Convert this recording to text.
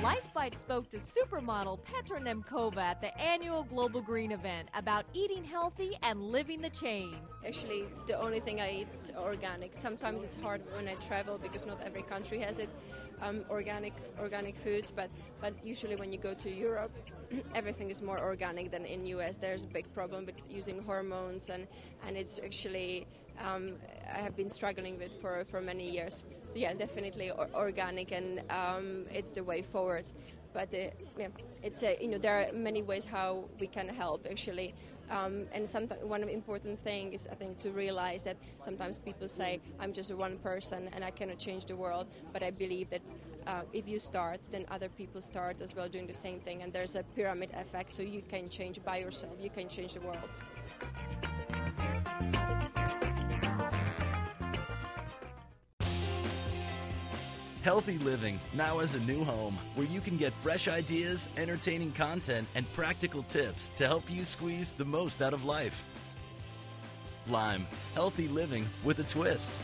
LifeBite spoke to supermodel Petra Nemcova at the annual Global Green event about eating healthy and living the change. Actually, the only thing I eat is organic. Sometimes it's hard when I travel because not every country has it. Um, organic organic foods, but but usually when you go to Europe, everything is more organic than in US. There's a big problem with using hormones, and and it's actually um, I have been struggling with for for many years. So yeah, definitely organic, and um, it's the way forward. But uh, yeah, it's a, you know there are many ways how we can help actually, um, and sometimes one important thing is I think to realize that sometimes people say I'm just one person and I cannot change the world, but I believe that uh, if you start, then other people start as well doing the same thing, and there's a pyramid effect. So you can change by yourself, you can change the world. Healthy Living now has a new home where you can get fresh ideas, entertaining content, and practical tips to help you squeeze the most out of life. Lime, healthy living with a twist.